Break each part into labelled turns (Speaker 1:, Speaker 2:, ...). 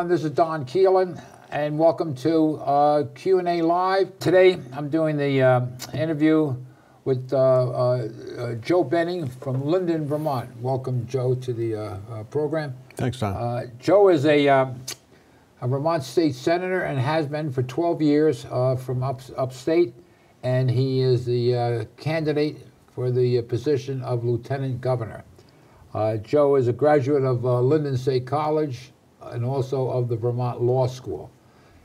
Speaker 1: everyone. This is Don Keelan, and welcome to uh, Q&A Live. Today, I'm doing the uh, interview with uh, uh, uh Joe Benning from Lyndon, Vermont. Welcome, Joe, to the uh, program.
Speaker 2: Thanks, Don.
Speaker 1: Joe is a, a, Vermont state senator and has been for 12 years from up, upstate, and he is the candidate for the position of lieutenant governor. Joe is a graduate of Lyndon State College, and also of the Vermont Law School.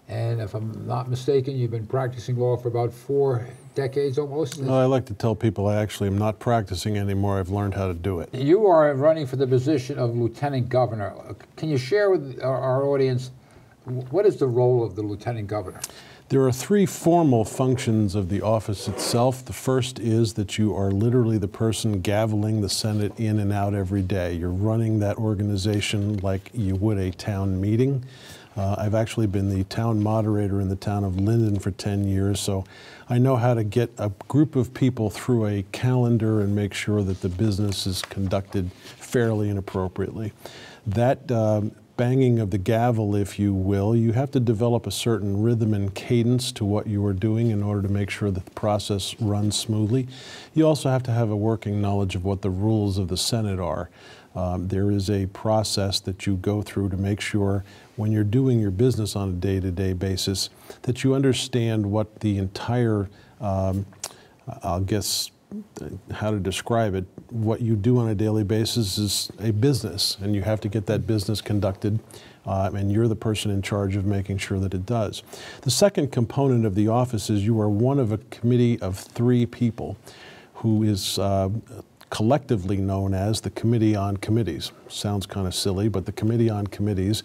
Speaker 1: And if I'm not mistaken, you've been practicing law for about four decades almost?
Speaker 2: Well, I like to tell people I actually am not practicing anymore. I've learned how to do it.
Speaker 1: You are running for the position of lieutenant governor. Can you share with our, our audience what is the role of the lieutenant governor?
Speaker 2: There are three formal functions of the office itself. The first is that you are literally the person gaveling the Senate in and out every day. You're running that organization like you would a town meeting. Uh, I've actually been the town moderator in the town of Lyndon for 10 years, so I know how to get a group of people through a calendar and make sure that the business is conducted fairly and appropriately. That um, banging of the gavel, if you will, you have to develop a certain rhythm and cadence to what you are doing in order to make sure that the process runs smoothly. You also have to have a working knowledge of what the rules of the Senate are. Um, there is a process that you go through to make sure when you're doing your business on a day-to-day basis that you understand what the entire, um, I'll guess, how to describe it, what you do on a daily basis is a business, and you have to get that business conducted, uh, and you're the person in charge of making sure that it does. The second component of the office is you are one of a committee of three people who is uh, collectively known as the Committee on Committees. Sounds kind of silly, but the Committee on Committees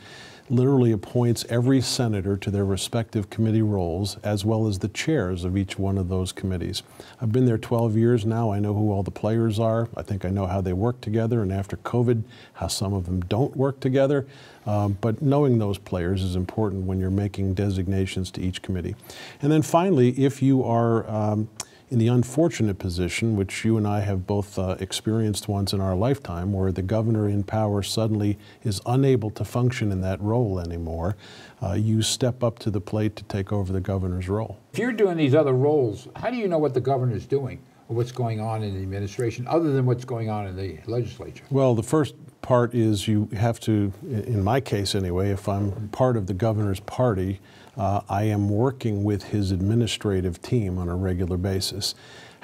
Speaker 2: literally appoints every senator to their respective committee roles, as well as the chairs of each one of those committees. I've been there 12 years now. I know who all the players are. I think I know how they work together, and after COVID, how some of them don't work together. Um, but knowing those players is important when you're making designations to each committee. And then finally, if you are um, in the unfortunate position, which you and I have both uh, experienced once in our lifetime, where the governor in power suddenly is unable to function in that role anymore, uh, you step up to the plate to take over the governor's role.
Speaker 1: If you're doing these other roles, how do you know what the governor's doing? Or what's going on in the administration, other than what's going on in the legislature?
Speaker 2: Well, the first part is you have to, in my case anyway, if I'm part of the governor's party, uh, I am working with his administrative team on a regular basis.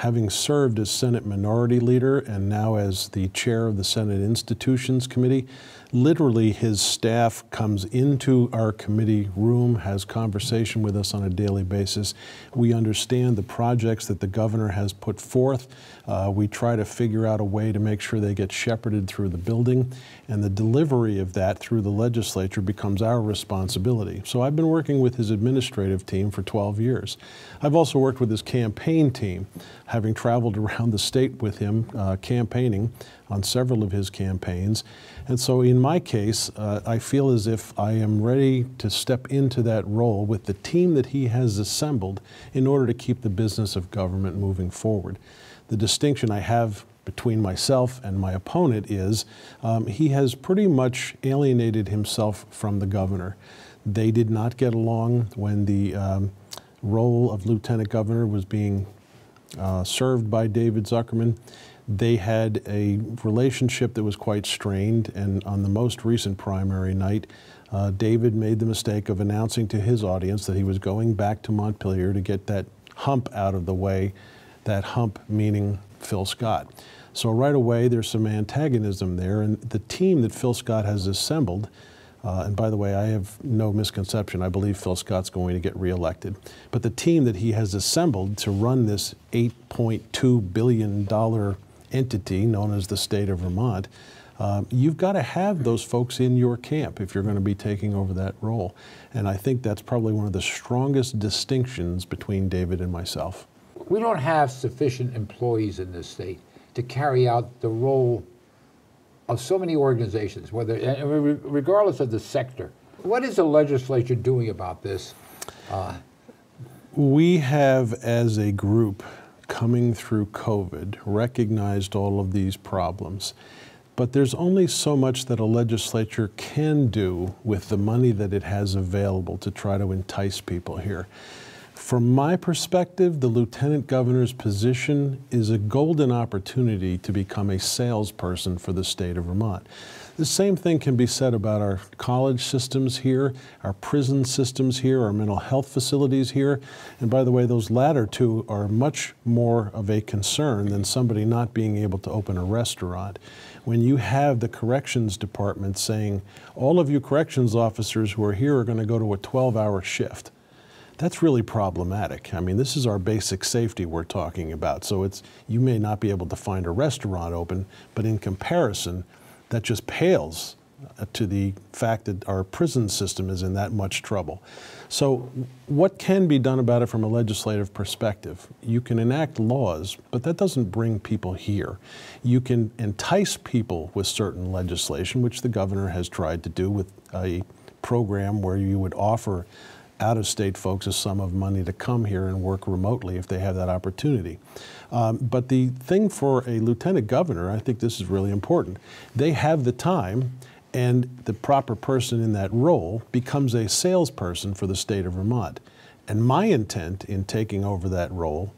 Speaker 2: Having served as Senate Minority Leader and now as the chair of the Senate Institutions Committee, literally his staff comes into our committee room, has conversation with us on a daily basis. We understand the projects that the governor has put forth. Uh, we try to figure out a way to make sure they get shepherded through the building, and the delivery of that through the legislature becomes our responsibility. So I've been working with his administrative team for 12 years. I've also worked with his campaign team, having traveled around the state with him uh, campaigning on several of his campaigns. And so in my case, uh, I feel as if I am ready to step into that role with the team that he has assembled in order to keep the business of government moving forward. The distinction I have between myself and my opponent is um, he has pretty much alienated himself from the governor. They did not get along when the um, role of lieutenant governor was being uh, served by David Zuckerman. They had a relationship that was quite strained, and on the most recent primary night, uh, David made the mistake of announcing to his audience that he was going back to Montpelier to get that hump out of the way, that hump meaning Phil Scott. So right away, there's some antagonism there, and the team that Phil Scott has assembled uh, and by the way, I have no misconception. I believe Phil Scott's going to get reelected. But the team that he has assembled to run this $8.2 billion entity known as the state of Vermont, um, you've got to have those folks in your camp if you're going to be taking over that role. And I think that's probably one of the strongest distinctions between David and myself.
Speaker 1: We don't have sufficient employees in this state to carry out the role of so many organizations, whether regardless of the sector. What is the legislature doing about this? Uh,
Speaker 2: we have, as a group, coming through COVID, recognized all of these problems. But there's only so much that a legislature can do with the money that it has available to try to entice people here. From my perspective, the lieutenant governor's position is a golden opportunity to become a salesperson for the state of Vermont. The same thing can be said about our college systems here, our prison systems here, our mental health facilities here. And by the way, those latter two are much more of a concern than somebody not being able to open a restaurant. When you have the corrections department saying, all of you corrections officers who are here are going to go to a 12 hour shift that's really problematic. I mean, this is our basic safety we're talking about. So it's you may not be able to find a restaurant open, but in comparison, that just pales uh, to the fact that our prison system is in that much trouble. So, what can be done about it from a legislative perspective? You can enact laws, but that doesn't bring people here. You can entice people with certain legislation, which the governor has tried to do with a program where you would offer out of state folks a sum of money to come here and work remotely if they have that opportunity. Um, but the thing for a lieutenant governor, I think this is really important, they have the time and the proper person in that role becomes a salesperson for the state of Vermont. And my intent in taking over that role,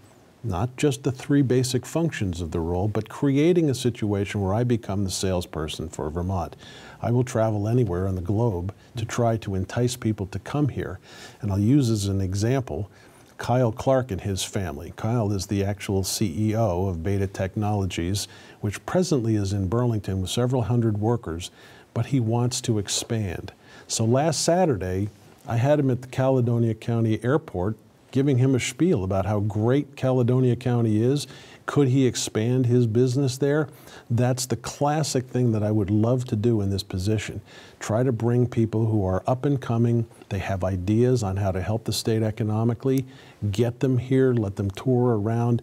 Speaker 2: not just the three basic functions of the role, but creating a situation where I become the salesperson for Vermont. I will travel anywhere on the globe to try to entice people to come here. And I'll use as an example Kyle Clark and his family. Kyle is the actual CEO of Beta Technologies, which presently is in Burlington with several hundred workers, but he wants to expand. So last Saturday, I had him at the Caledonia County Airport giving him a spiel about how great Caledonia County is. Could he expand his business there? That's the classic thing that I would love to do in this position. Try to bring people who are up and coming, they have ideas on how to help the state economically, get them here, let them tour around,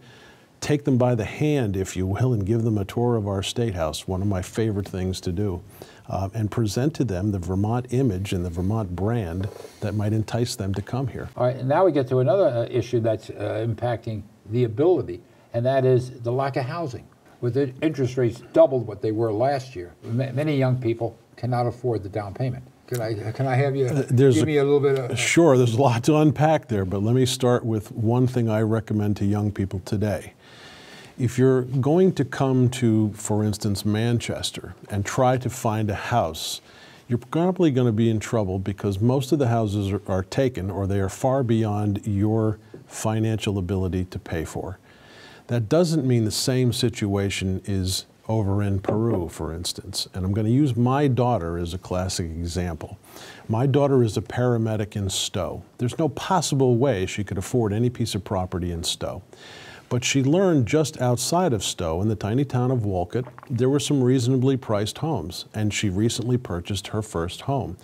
Speaker 2: take them by the hand, if you will, and give them a tour of our State House, one of my favorite things to do, uh, and present to them the Vermont image and the Vermont brand that might entice them to come here.
Speaker 1: All right, and now we get to another uh, issue that's uh, impacting the ability, and that is the lack of housing. With the interest rates doubled what they were last year, M- many young people cannot afford the down payment. Can I, can I have you
Speaker 2: there's
Speaker 1: give
Speaker 2: a-
Speaker 1: me a little bit of?
Speaker 2: Sure, there's a lot to unpack there, but let me start with one thing I recommend to young people today. If you're going to come to, for instance, Manchester and try to find a house, you're probably going to be in trouble because most of the houses are, are taken or they are far beyond your financial ability to pay for. That doesn't mean the same situation is over in Peru, for instance. And I'm going to use my daughter as a classic example. My daughter is a paramedic in Stowe. There's no possible way she could afford any piece of property in Stowe. But she learned just outside of Stowe, in the tiny town of Wolcott, there were some reasonably priced homes, and she recently purchased her first home.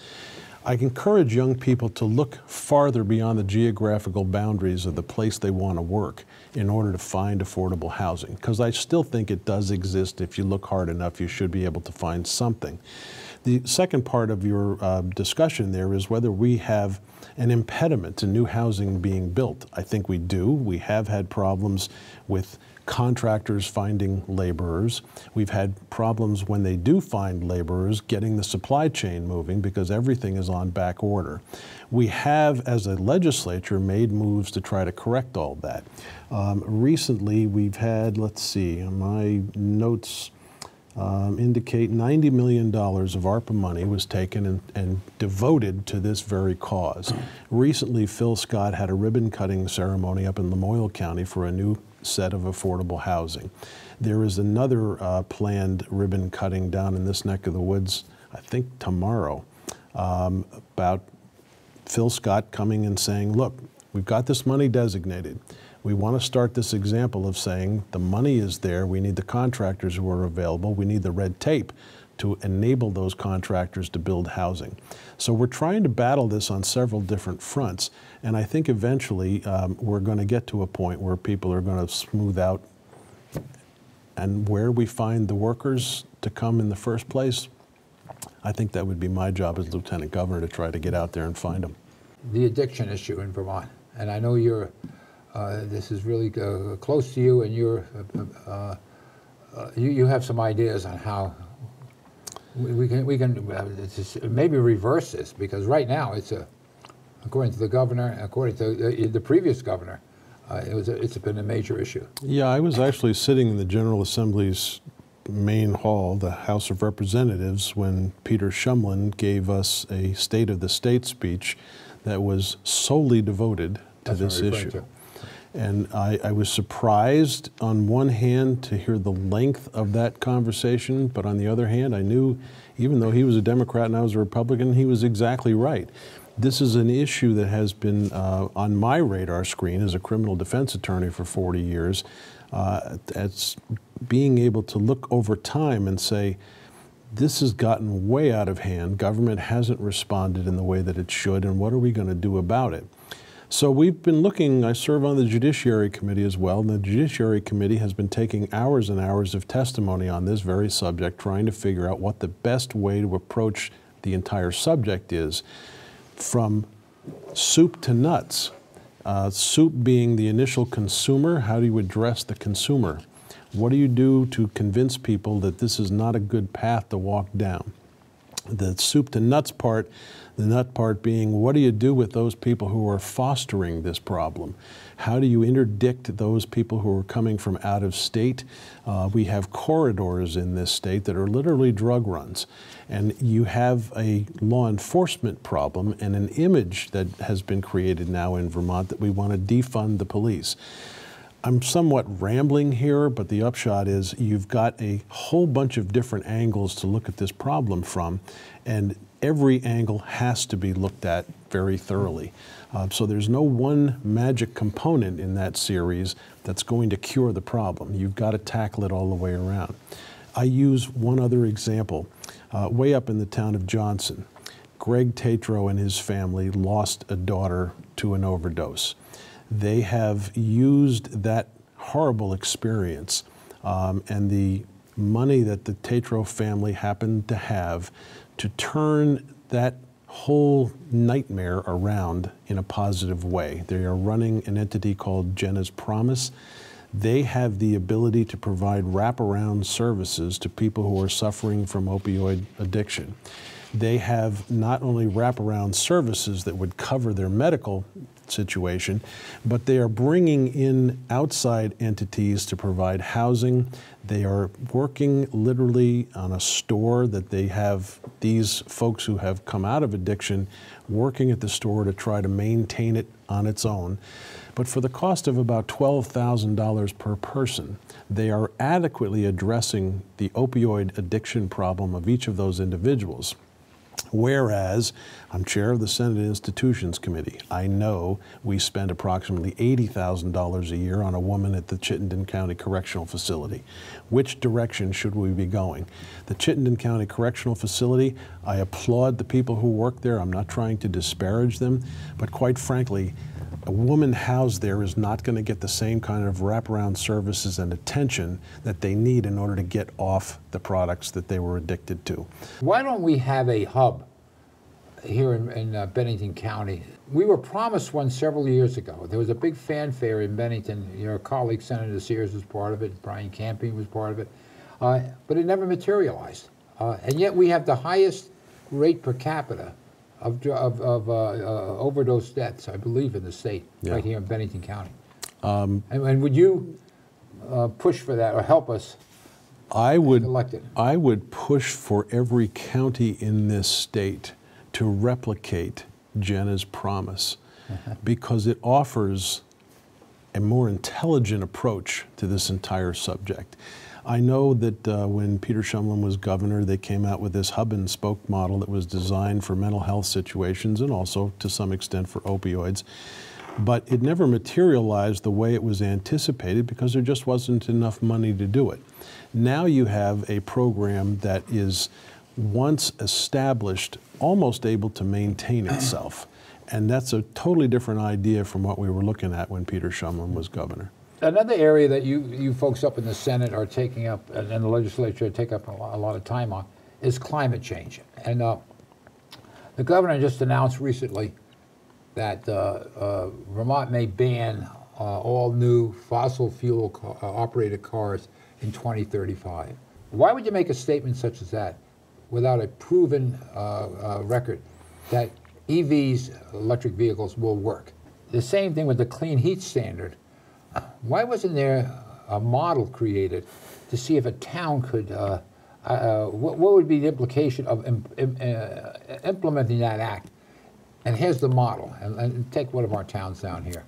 Speaker 2: I encourage young people to look farther beyond the geographical boundaries of the place they want to work in order to find affordable housing, because I still think it does exist. If you look hard enough, you should be able to find something. The second part of your uh, discussion there is whether we have an impediment to new housing being built. I think we do. We have had problems with contractors finding laborers. We've had problems when they do find laborers getting the supply chain moving because everything is on back order. We have, as a legislature, made moves to try to correct all that. Um, recently, we've had, let's see, my notes um, indicate $90 million of ARPA money was taken and, and, devoted to this very cause. Recently, Phil Scott had a ribbon cutting ceremony up in Lamoille County for a new set of affordable housing. There is another uh, planned ribbon cutting down in this neck of the woods, I think tomorrow, um, about Phil Scott coming and saying, look, we've got this money designated we want to start this example of saying the money is there, we need the contractors who are available, we need the red tape to enable those contractors to build housing. So we're trying to battle this on several different fronts, and I think eventually um, we're going to get to a point where people are going to smooth out and where we find the workers to come in the first place, I think that would be my job as lieutenant governor to try to get out there and find them.
Speaker 1: The addiction issue in Vermont, and I know you're this is really uh, close to you, and you're uh, uh, you, you have some ideas on how we, can we can uh, maybe reverse this because right now it's a according to the governor, according to the, the previous governor, uh, it was a, it's been a major issue.
Speaker 2: Yeah, I was actually sitting in the General Assembly's main hall, the House of Representatives, when Peter Shumlin gave us a State of the State speech that was solely devoted to
Speaker 1: That's
Speaker 2: this issue.
Speaker 1: to.
Speaker 2: And I, I was surprised on one hand to hear the length of that conversation, but on the other hand, I knew even though he was a Democrat and I was a Republican, he was exactly right. This is an issue that has been uh, on my radar screen as a criminal defense attorney for 40 years. Uh, it's being able to look over time and say, this has gotten way out of hand. Government hasn't responded in the way that it should, and what are we going to do about it? So we've been looking, I serve on the Judiciary Committee as well, and the Judiciary Committee has been taking hours and hours of testimony on this very subject, trying to figure out what the best way to approach the entire subject is from soup to nuts. Uh, soup being the initial consumer, how do you address the consumer? What do you do to convince people that this is not a good path to walk down? The soup to nuts part, the nut part being what do you do with those people who are fostering this problem? How do you interdict those people who are coming from out of state? Uh, we have corridors in this state that are literally drug runs. And you have a law enforcement problem and an image that has been created now in Vermont that we want to defund the police. I'm somewhat rambling here, but the upshot is you've got a whole bunch of different angles to look at this problem from, and every angle has to be looked at very thoroughly. Uh, so there's no one magic component in that series that's going to cure the problem. You've got to tackle it all the way around. I use one other example. Uh, way up in the town of Johnson, Greg Tatro and his family lost a daughter to an overdose they have used that horrible experience um, and the money that the Tatro family happened to have to turn that whole nightmare around in a positive way. They are running an entity called Jenna's Promise. They have the ability to provide wraparound services to people who are suffering from opioid addiction. They have not only wraparound services that would cover their medical situation, but they are bringing in outside entities to provide housing. They are working literally on a store that they have these folks who have come out of addiction working at the store to try to maintain it on its own. But for the cost of about $12,000 per person, they are adequately addressing the opioid addiction problem of each of those individuals. Whereas I'm chair of the Senate Institutions Committee, I know we spend approximately $80,000 a year on a woman at the Chittenden County Correctional Facility. Which direction should we be going? The Chittenden County Correctional Facility, I applaud the people who work there. I'm not trying to disparage them, but quite frankly, a woman housed there is not going to get the same kind of wraparound services and attention that they need in order to get off the products that they were addicted to.
Speaker 1: Why don't we have a hub here in, in uh, Bennington County? We were promised one several years ago. There was a big fanfare in Bennington. Your colleague Senator Sears was part of it. Brian Campion was part of it, uh, but it never materialized. Uh, and yet we have the highest rate per capita of, of, of uh, uh, overdose deaths, I believe, in the state,
Speaker 2: Yeah.
Speaker 1: right here in Bennington County. and, and would you uh, push for that or help us
Speaker 2: I would
Speaker 1: elected?
Speaker 2: I would push for every county in this state to replicate Jenna's promise because it offers a more intelligent approach to this entire subject. I know that uh, when Peter Shumlin was governor, they came out with this hub and spoke model that was designed for mental health situations and also to some extent for opioids. But it never materialized the way it was anticipated because there just wasn't enough money to do it. Now you have a program that is once established, almost able to maintain itself. And that's a totally different idea from what we were looking at when Peter Shumlin was governor.
Speaker 1: Another area that you, you folks up in the Senate are taking up, and and the legislature take up a lot, a lot of time on, is climate change. And uh, the governor just announced recently that uh, uh, Vermont may ban uh, all new fossil fuel ca- uh, operated cars in 2035. Why would you make a statement such as that without a proven uh, record that EVs, electric vehicles, will work. The same thing with the clean heat standard. Why wasn't there a model created to see if a town could, uh, uh, what, what would be the implication of im, im, uh, implementing that act? And here's the model. And, and take one of our towns down here.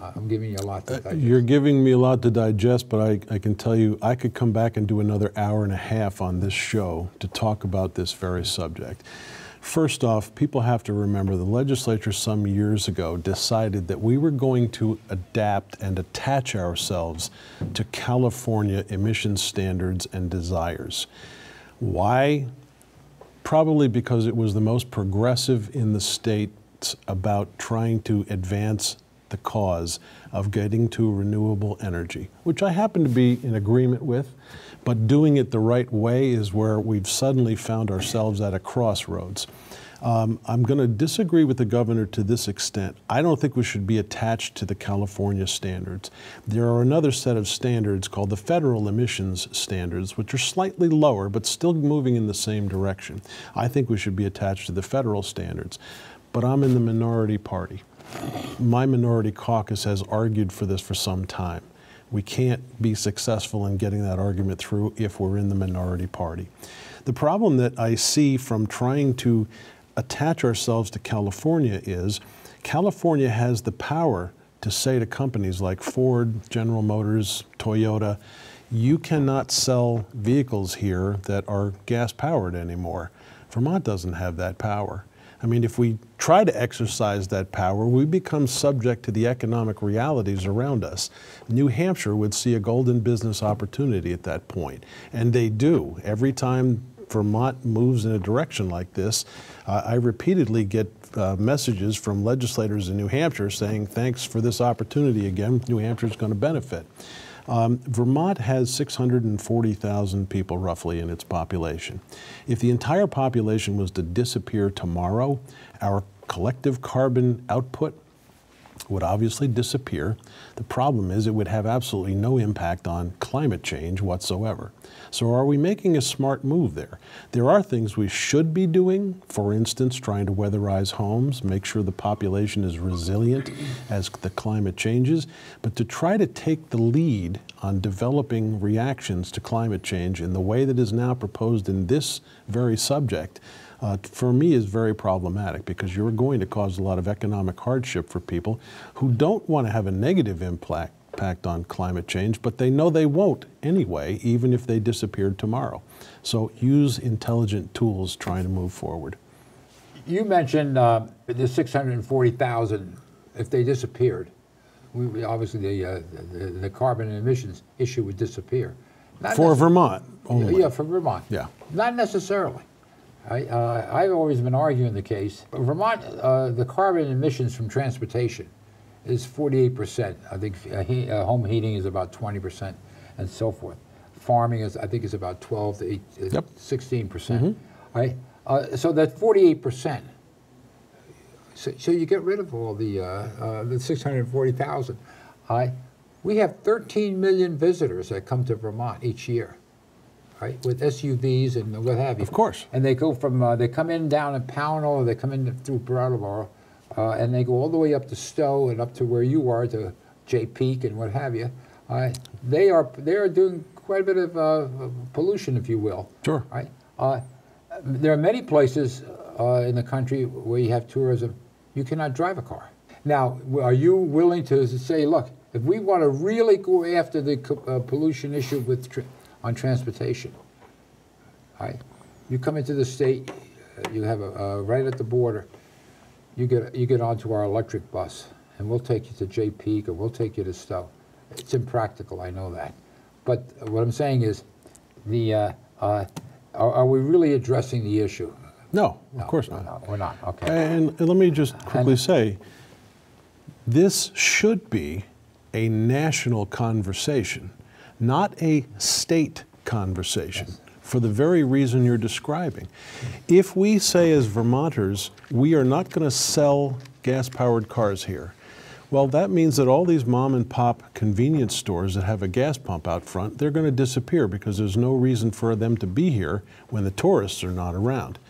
Speaker 1: Uh, I'm giving you a lot to digest.
Speaker 2: You're giving me a lot to digest, but I, I can tell you I could come back and do another hour and a half on this show to talk about this very subject. First off, people have to remember the legislature some years ago decided that we were going to adapt and attach ourselves to California emission standards and desires. Why? Probably because it was the most progressive in the states about trying to advance the cause of getting to renewable energy, which I happen to be in agreement with. But doing it the right way is where we've suddenly found ourselves at a crossroads. Um, I'm going to disagree with the governor to this extent. I don't think we should be attached to the California standards. There are another set of standards called the federal emissions standards, which are slightly lower but still moving in the same direction. I think we should be attached to the federal standards. But I'm in the minority party. My minority caucus has argued for this for some time. We can't be successful in getting that argument through if we're in the minority party. The problem that I see from trying to attach ourselves to California is California has the power to say to companies like Ford, General Motors, Toyota, you cannot sell vehicles here that are gas powered anymore. Vermont doesn't have that power. I mean, if we try to exercise that power, we become subject to the economic realities around us. New Hampshire would see a golden business opportunity at that point, and they do. Every time Vermont moves in a direction like this, uh, I repeatedly get uh, messages from legislators in New Hampshire saying, thanks for this opportunity again, New Hampshire is going to benefit. Um, Vermont has 640,000 people roughly in its population. If the entire population was to disappear tomorrow, our collective carbon output would obviously disappear. The problem is it would have absolutely no impact on climate change whatsoever. So are we making a smart move there? There are things we should be doing, for instance, trying to weatherize homes, make sure the population is resilient as the climate changes, but to try to take the lead on developing reactions to climate change in the way that is now proposed in this very subject, uh, for me is very problematic because you're going to cause a lot of economic hardship for people who don't want to have a negative impact impact on climate change, but they know they won't anyway, even if they disappeared tomorrow. So use intelligent tools trying to move forward.
Speaker 1: You mentioned uh, the 640,000, if they disappeared, we, we- obviously the, uh, the, the carbon emissions issue would disappear. Not
Speaker 2: For Vermont only.
Speaker 1: Yeah, for Vermont.
Speaker 2: Yeah.
Speaker 1: Not necessarily. I, uh, I've always been arguing the case. Vermont, uh, the carbon emissions from transportation is 48%. I think uh, he, uh, home heating is about 20% and so forth. Farming is, I think, is about 12 to 8, uh,
Speaker 2: Yep.
Speaker 1: 16%. percent Right? Uh, so that 48%. So, so you get rid of all the, uh, uh, the 640,000. I, we have 13 million visitors that come to Vermont each year, right, with SUVs and what have you.
Speaker 2: Of course.
Speaker 1: And they go from, uh, they come in down in Pownal, or they come in through Brattleboro, uh, and they go all the way up to Stowe and up to where you are, to Jay Peak and what have you. Uh, they are, they are doing quite a bit of uh, pollution, if you will.
Speaker 2: Sure.
Speaker 1: Right? Uh, there are many places uh, in the country where you have tourism, you cannot drive a car. Now, are you willing to say, look, if we want to really go after the uh, pollution issue with on transportation, right? You come into the state, you have a uh, right at the border. You get you get onto our electric bus, and we'll take you to Jay Peak, or we'll take you to Stowe. It's impractical, I know that, but what I'm saying is, the uh, uh, are, are we really addressing the issue?
Speaker 2: No,
Speaker 1: No,
Speaker 2: of course not.
Speaker 1: no, we're not. Okay.
Speaker 2: And, and let me just quickly
Speaker 1: And-
Speaker 2: say, this should be a national conversation, not a state conversation, for the very reason you're describing. If we say as Vermonters, we are not going to sell gas-powered cars here, Well, that means that all these mom and pop convenience stores that have a gas pump out front, they're going to disappear because there's no reason for them to be here when the tourists are not around.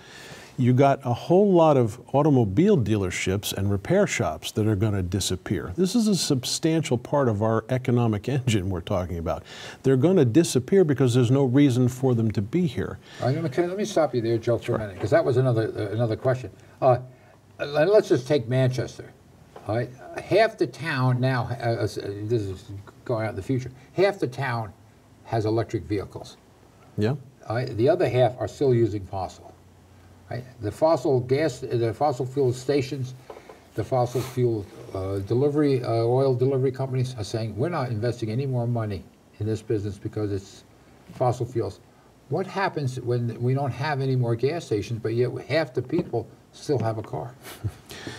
Speaker 2: You got a whole lot of automobile dealerships and repair shops that are going to disappear. This is a substantial part of our economic engine we're talking about. They're going to disappear because there's no reason for them to be here.
Speaker 1: Right, let me, stop you there, Joe, for a minute, because that was another, uh, another question. Uh, let- let's just take Manchester. All right, half the town now, uh, uh, this is going out in the future, half the town has electric vehicles.
Speaker 2: Yeah?
Speaker 1: Right, the other half are still using fossil. Right? The fossil gas, the fossil fuel stations, the fossil fuel uh, delivery, uh, oil delivery companies are saying, we're not investing any more money in this business because it's fossil fuels. What happens when we don't have any more gas stations, but yet half the people still have a car?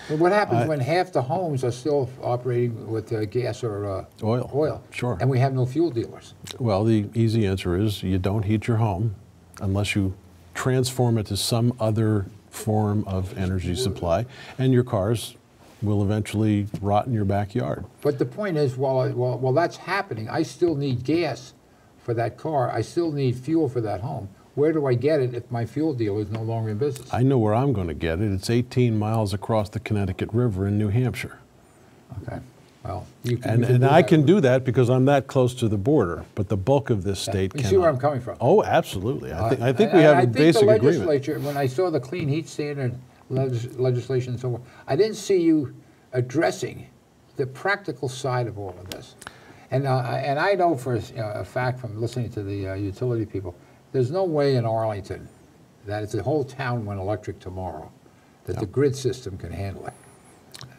Speaker 1: And what happens when half the homes are still operating with uh, gas or uh,
Speaker 2: Oil.
Speaker 1: Oil.
Speaker 2: Sure.
Speaker 1: And we have no fuel dealers.
Speaker 2: Well, the easy answer is you don't heat your home unless you transform it to some other form of energy supply, and your cars will eventually rot in your backyard.
Speaker 1: But the point is, while, while, while that's happening, I still need gas for that car. I still need fuel for that home. Where do I get it if my fuel dealer is no longer in business?
Speaker 2: I know where I'm going to get it. It's 18 miles across the Connecticut River in New Hampshire.
Speaker 1: Okay, well, you can.
Speaker 2: And,
Speaker 1: can
Speaker 2: and I can do that because I'm that close to the border, but the bulk of this state
Speaker 1: You
Speaker 2: cannot.
Speaker 1: see where I'm coming from?
Speaker 2: Oh, absolutely. I think, I think
Speaker 1: And
Speaker 2: we have
Speaker 1: I
Speaker 2: a
Speaker 1: think
Speaker 2: basic
Speaker 1: the
Speaker 2: agreement.
Speaker 1: legislature, when I saw the clean heat standard legis- legislation and so on, I didn't see you addressing the practical side of all of this. And, uh, I- and I know for a you know, a fact from listening to the uh, utility people, there's no way in Arlington that if the whole town went electric tomorrow, that the grid system can handle it.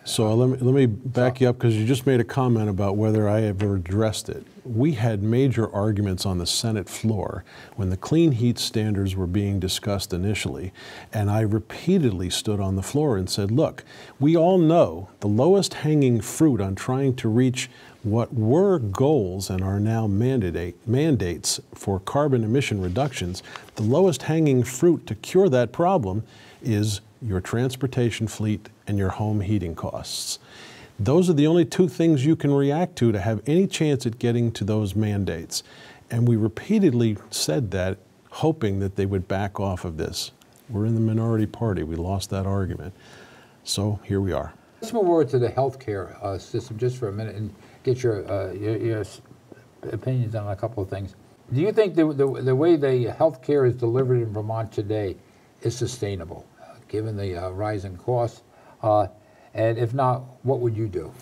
Speaker 2: So let me, let me back you up because you just made a comment about whether I ever addressed it. We had major arguments on the Senate floor when the clean heat standards were being discussed initially, and I repeatedly stood on the floor and said, look, we all know the lowest hanging fruit on trying to reach what were goals and are now mandate, mandates for carbon emission reductions, the lowest hanging fruit to cure that problem is your transportation fleet and your home heating costs. Those are the only two things you can react to to have any chance at getting to those mandates. And we repeatedly said that, hoping that they would back off of this. We're in the minority party. We lost that argument. So here we are.
Speaker 1: Let's move over to the healthcare uh, system just for a minute and get your, uh, your, your opinions on a couple of things. Do you think the, the, the way the healthcare is delivered in Vermont today is sustainable, given the uh, rise in costs? Uh, and if not, what would you do?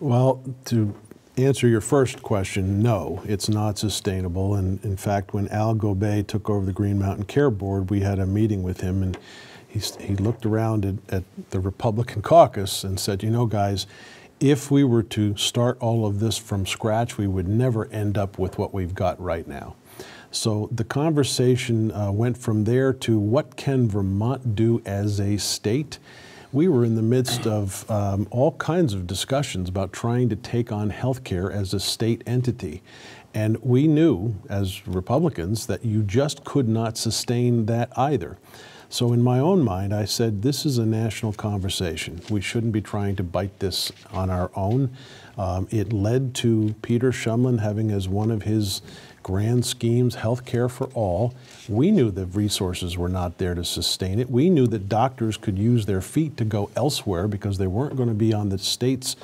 Speaker 2: Well, to answer your first question, no, it's not sustainable. And in fact, when Al Gobeille took over the Green Mountain Care Board, we had a meeting with him, and he, he looked around at, at the Republican caucus and said, You know, guys, if we were to start all of this from scratch, we would never end up with what we've got right now. So the conversation uh, went from there to what can Vermont do as a state? We were in the midst of um, all kinds of discussions about trying to take on healthcare as a state entity. And we knew, as Republicans, that you just could not sustain that either. So, in my own mind, I said, this is a national conversation. We shouldn't be trying to bite this on our own. Um, it led to Peter Shumlin having as one of his grand schemes health care for all. We knew the resources were not there to sustain it. We knew that doctors could use their feet to go elsewhere because they weren't going to be on the state's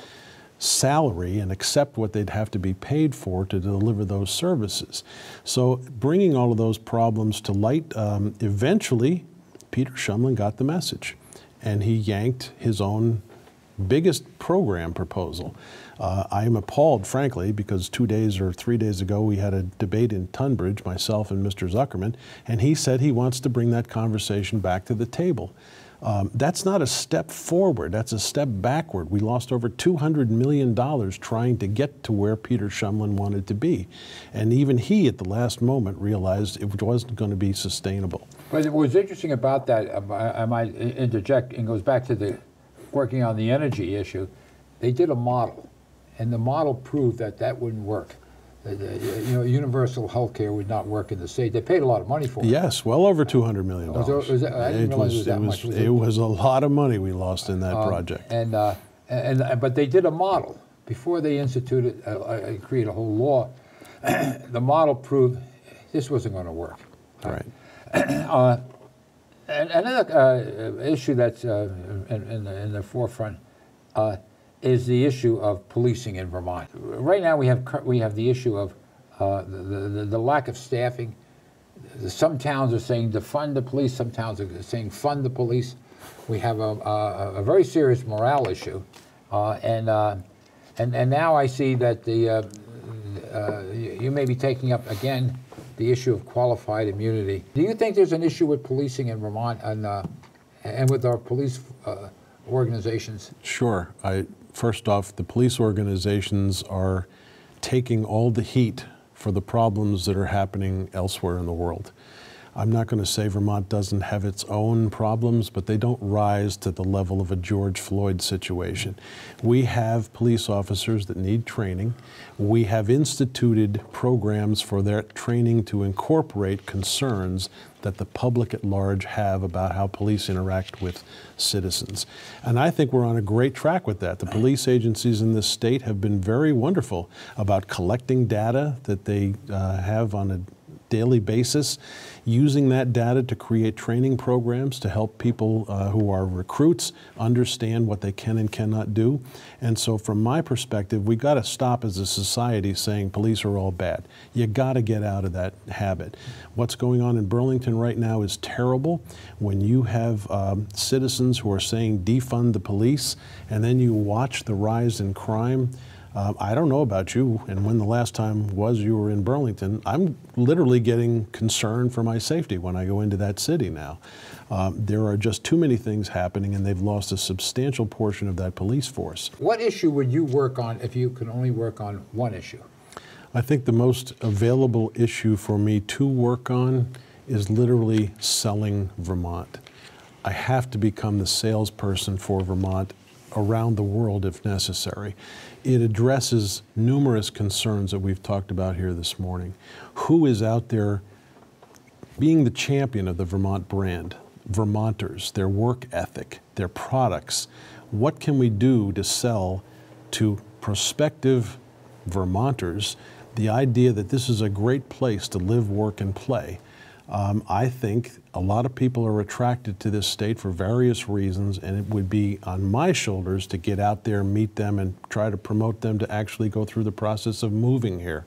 Speaker 2: salary and accept what they'd have to be paid for to deliver those services. So, bringing all of those problems to light, um, eventually, Peter Shumlin got the message and he yanked his own biggest program proposal. Uh, I am appalled, frankly, because two days or three days ago we had a debate in Tunbridge, myself and Mr. Zuckerman, and he said he wants to bring that conversation back to the table. Um, that's not a step forward, that's a step backward. We lost over $200 million trying to get to where Peter Shumlin wanted to be. And even he, at the last moment, realized it wasn't going to be sustainable.
Speaker 1: But what was interesting about that, um, I might interject, and goes back to the working on the energy issue. They did a model, and the model proved that that wouldn't work. Uh, You know, universal health care would not work in the state. They paid a lot of money for it.
Speaker 2: Yes, well over $200 million.
Speaker 1: Was it- was that- I didn't realize it was that much. Was
Speaker 2: It
Speaker 1: it-
Speaker 2: was a lot of money we lost in that
Speaker 1: Um,
Speaker 2: project.
Speaker 1: And, uh, and, and but they did a model before they instituted, uh, uh, create a whole law. the model proved this wasn't going to work.
Speaker 2: Right.
Speaker 1: And another uh, issue that's uh, in, in, the, in the forefront uh, is the issue of policing in Vermont. Right now, we have we have the issue of uh, the, the the lack of staffing. Some towns are saying defund the police. Some towns are saying fund the police. We have a, a, a very serious morale issue, uh, and uh, and and now I see that the you may be taking up again the issue of qualified immunity. Do you think there's an issue with policing in Vermont and uh, and with our police uh, organizations?
Speaker 2: Sure. I, first off, the police organizations are taking all the heat for the problems that are happening elsewhere in the world. I'm not going to say Vermont doesn't have its own problems, but they don't rise to the level of a George Floyd situation. We have police officers that need training. We have instituted programs for their training to incorporate concerns that the public at large have about how police interact with citizens. And I think we're on a great track with that. The police agencies in this state have been very wonderful about collecting data that they uh, have on a daily basis, using that data to create training programs to help people uh, who are recruits understand what they can and cannot do. And so, from my perspective, we got to stop as a society saying police are all bad. You got to get out of that habit. What's going on in Burlington right now is terrible. When you have um, citizens who are saying defund the police, and then you watch the rise in crime. Um, I don't know about you and when the last time was you were in Burlington. I'm literally getting concerned for my safety when I go into that city now. Um, there are just too many things happening, and they've lost a substantial portion of that police force.
Speaker 1: What issue would you work on if you could only work on one issue?
Speaker 2: I think the most available issue for me to work on is literally selling Vermont. I have to become the salesperson for Vermont around the world if necessary. It addresses numerous concerns that we've talked about here this morning. Who is out there being the champion of the Vermont brand? Vermonters, their work ethic, their products. What can we do to sell to prospective Vermonters the idea that this is a great place to live, work, and play? Um, I think a lot of people are attracted to this state for various reasons, and it would be on my shoulders to get out there, meet them, and try to promote them to actually go through the process of moving here.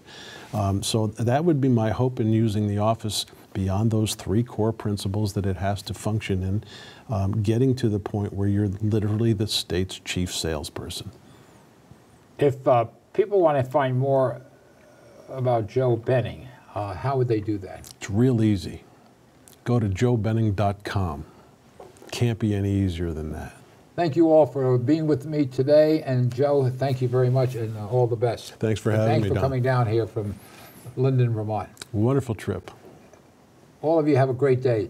Speaker 2: Um, so that would be my hope in using the office beyond those three core principles that it has to function in, um, getting to the point where you're literally the state's chief salesperson.
Speaker 1: If uh, people want to find more about Joe Benning, uh, how would they do that?
Speaker 2: It's real easy. Go to joebenning.com. Can't be any easier than that.
Speaker 1: Thank you all for being with me today, and Joe, thank you very much, and uh, all the best.
Speaker 2: Thanks for having
Speaker 1: thanks
Speaker 2: me,
Speaker 1: for
Speaker 2: Don.
Speaker 1: coming down here from Lyndon, Vermont.
Speaker 2: Wonderful trip.
Speaker 1: All of you have a great day.